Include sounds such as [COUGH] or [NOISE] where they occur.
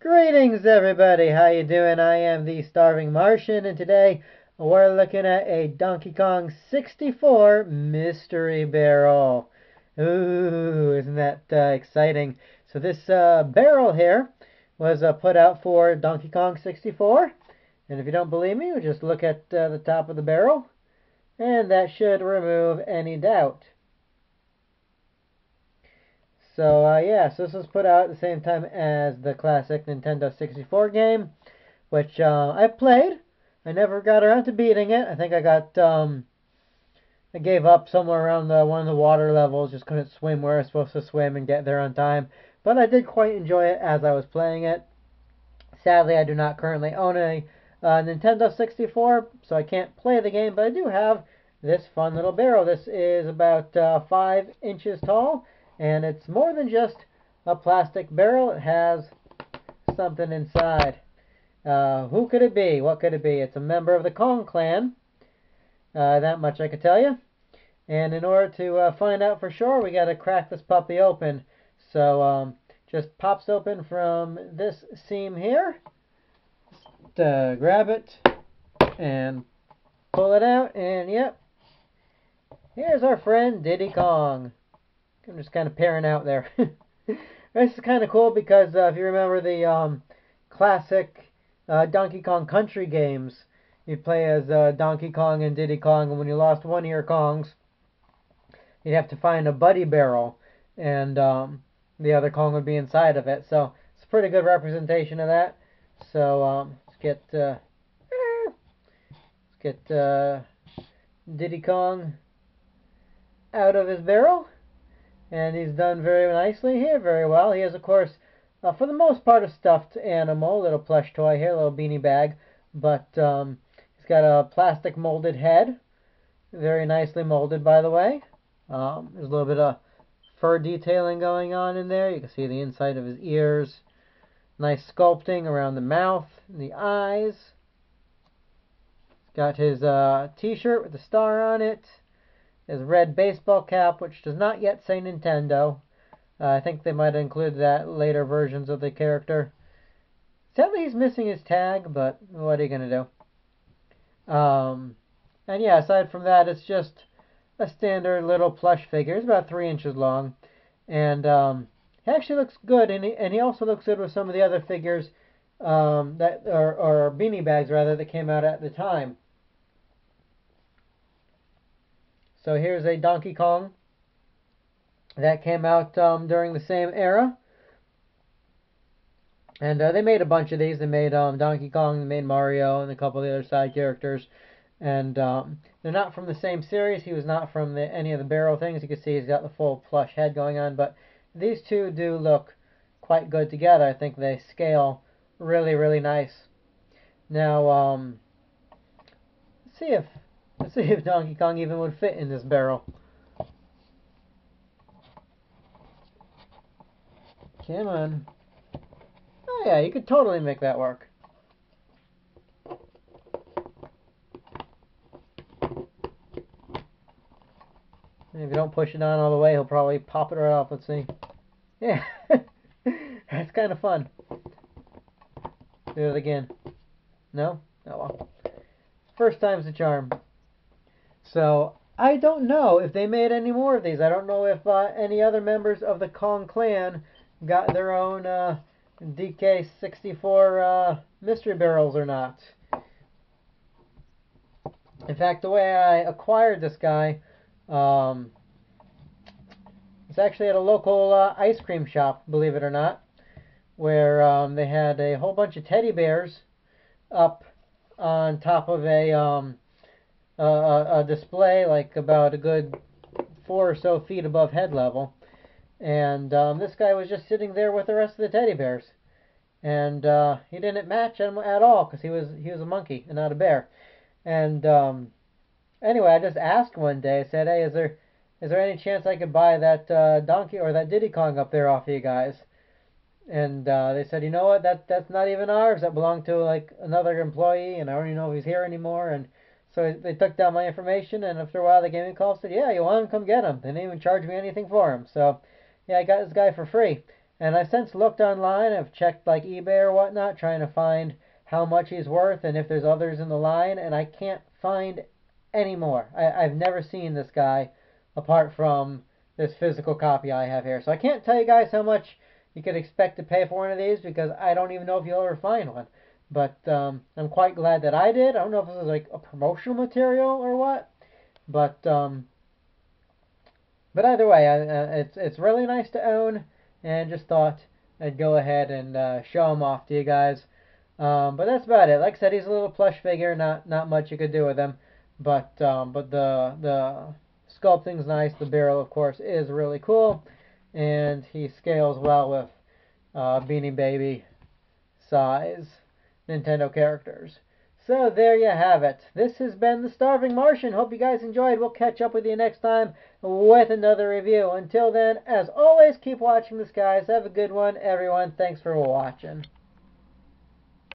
Greetings everybody, how you doing? I am the Starving Martian and today we're looking at a Donkey Kong 64 Mystery Barrel. Ooh, isn't that uh, exciting? So this uh, barrel here was uh, put out for Donkey Kong 64 and if you don't believe me, just look at uh, the top of the barrel and that should remove any doubt. So uh, yeah, so this was put out at the same time as the classic Nintendo 64 game, which uh, I played. I never got around to beating it. I think I got um, I gave up somewhere around the one of the water levels. Just couldn't swim where I was supposed to swim and get there on time. But I did quite enjoy it as I was playing it. Sadly, I do not currently own a uh, Nintendo 64, so I can't play the game. But I do have this fun little barrel. This is about uh, five inches tall and it's more than just a plastic barrel. It has something inside. Uh, who could it be? What could it be? It's a member of the Kong clan. Uh, that much I could tell you. And in order to uh, find out for sure, we got to crack this puppy open. So um, just pops open from this seam here. Just, uh, grab it and pull it out, and yep, here's our friend Diddy Kong. I'm just kind of pairing out there. [LAUGHS] this is kind of cool because uh, if you remember the um, classic uh, Donkey Kong Country games, you'd play as uh, Donkey Kong and Diddy Kong, and when you lost one of your Kongs, you'd have to find a buddy barrel, and um, the other Kong would be inside of it. So it's a pretty good representation of that. So um, let's get uh, let's get uh, Diddy Kong out of his barrel and he's done very nicely here, very well. He has, of course, uh, for the most part, a stuffed animal, little plush toy here, a little beanie bag, but um, he's got a plastic molded head, very nicely molded, by the way. Um, there's a little bit of fur detailing going on in there. You can see the inside of his ears. Nice sculpting around the mouth and the eyes. Got his uh, t-shirt with the star on it his red baseball cap, which does not yet say Nintendo. Uh, I think they might include that later versions of the character. Sadly, he's missing his tag, but what are you going to do? Um, and yeah, aside from that, it's just a standard little plush figure. It's about three inches long, and um, he actually looks good. And he, and he also looks good with some of the other figures um, that are or beanie bags rather that came out at the time. So here's a Donkey Kong that came out um, during the same era. And uh, they made a bunch of these. They made um, Donkey Kong, they made Mario, and a couple of the other side characters. And um, they're not from the same series. He was not from the, any of the barrel things. You can see he's got the full plush head going on. But these two do look quite good together. I think they scale really, really nice. Now, um, see if Let's see if Donkey Kong even would fit in this barrel. Come on. Oh yeah, you could totally make that work. And if you don't push it on all the way, he'll probably pop it right off. Let's see. Yeah. [LAUGHS] That's kind of fun. Do it again. No? Oh well. First time's a charm. So I don't know if they made any more of these. I don't know if uh, any other members of the Kong clan got their own uh, DK64 uh, mystery barrels or not. In fact, the way I acquired this guy, um, it's actually at a local uh, ice cream shop, believe it or not, where um, they had a whole bunch of teddy bears up on top of a um, a, a display like about a good four or so feet above head level. And um, this guy was just sitting there with the rest of the teddy bears. And uh, he didn't match them at all because he was he was a monkey and not a bear. And um, anyway, I just asked one day. I said, "Hey, is there is there any chance I could buy that uh, donkey or that Diddy Kong up there off of you guys?" And uh, they said, "You know what? That that's not even ours. That belonged to like another employee, and I don't even know if he's here anymore." And so they took down my information, and after a while they gave me a call and said, yeah, you want him, come get him. They didn't even charge me anything for him. So, yeah, I got this guy for free. And I've since looked online. I've checked like eBay or whatnot, trying to find how much he's worth and if there's others in the line, and I can't find any more. I, I've never seen this guy apart from this physical copy I have here. So I can't tell you guys how much you could expect to pay for one of these because I don't even know if you'll ever find one. But um, I'm quite glad that I did. I don't know if this is like a promotional material or what, but um, but either way, I, uh, it's it's really nice to own, and just thought I'd go ahead and uh, show him off to you guys. Um, but that's about it. Like I said, he's a little plush figure. Not not much you could do with him, but um, but the the sculpting's nice. The barrel, of course, is really cool, and he scales well with uh, Beanie Baby size Nintendo characters. So there you have it. This has been The Starving Martian. Hope you guys enjoyed. We'll catch up with you next time with another review. Until then, as always, keep watching the skies. Have a good one, everyone. Thanks for watching.